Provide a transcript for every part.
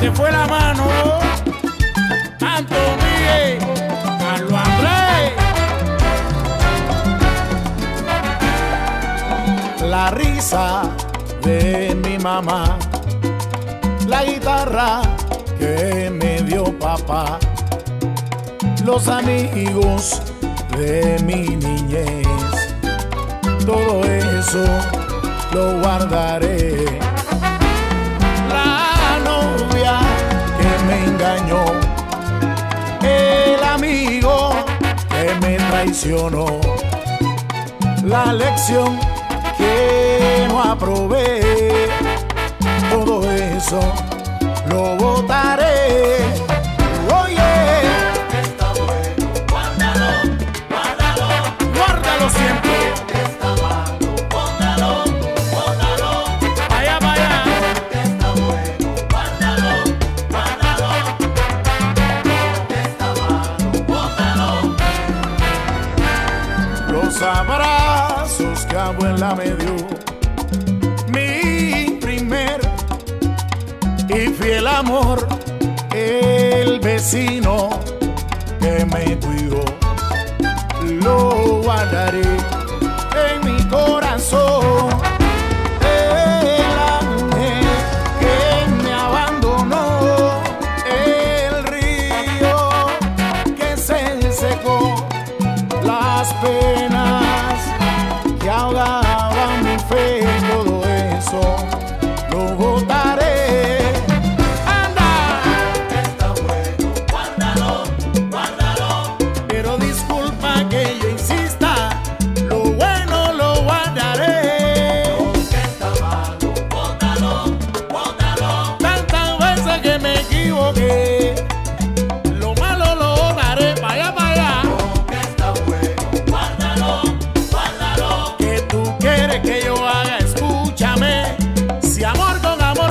te fue la mano. Anto Miguel, Carlos Andrés. La risa de mi mamá, la guitarra que me dio papá, los amigos de mi niñez, todo eso lo guardaré traicionó. La lección que no aprobé, todo eso lo votaré abrazos que abuela me dio. Mi primer y fiel amor, el vecino que me cuidó. Lo guardaré en mi corazón. now I am free.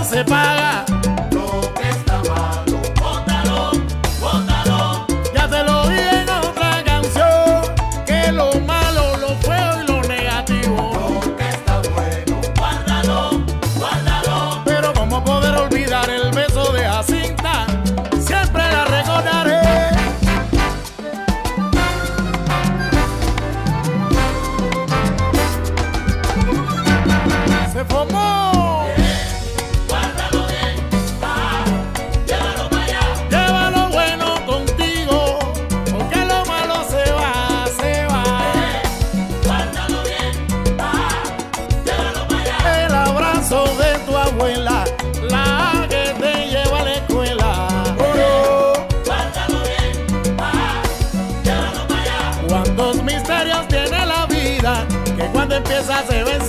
se paga. Lo que está malo, bótalo, bótalo. Ya te lo dije en otra canción, que lo malo. esas se ven